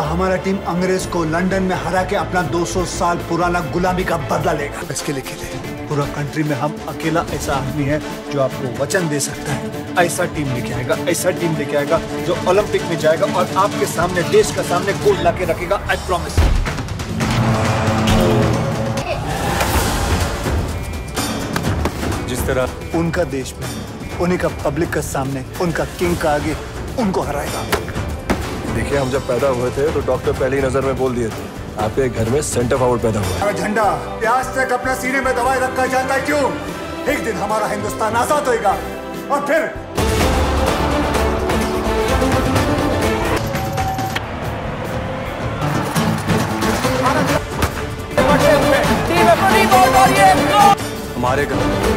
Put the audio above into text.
हमारा टीम अंग्रेज़ को लंदन में हरा के अपना 200 साल पुराना गुलामी का बदला लेगा। इसके लिए खेले पूरा कंट्री में हम अकेला ऐसा आदमी है जो आपको वचन दे सकता है। ऐसा टीम लेके आएगा ऐसा टीम लेके आएगा जो ओलंपिक में जाएगा और आपके सामने देश का सामने गोल्ड ला के रखेगा आई प्रॉमिस जिस तरह उनका देश में उन्हीं का पब्लिक का सामने उनका किंग का आगे उनको हराएगा। देखिए हम जब पैदा हुए थे तो डॉक्टर पहली नज़र में बोल दिए थे आपके घर में सेंटर फॉरवर्ड पैदा हुआ झंडा प्याज तक अपना सीने में दबाए रखा जाता है क्यों? एक दिन हमारा हिंदुस्तान आज़ाद होगा और फिर हमारे घर